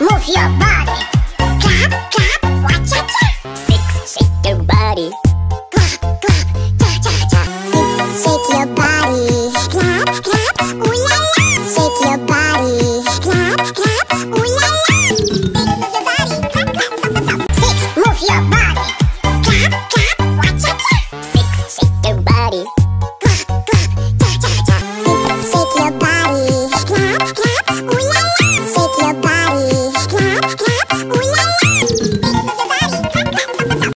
move your body. Clap, clap, wa cha cha. Six, shake your body. Clap, clap, cha cha cha. Six, shake your body. Clap, clap, ooh la la. Shake your body. Clap, clap, ooh la la. Six, move your body. Clap, clap, thump, thump, thump. Six, move your body. Clap, clap, wa cha cha. Six, shake your body. Clap, clap, cha cha cha. Six, shake your body. Clap, clap, ooh la la.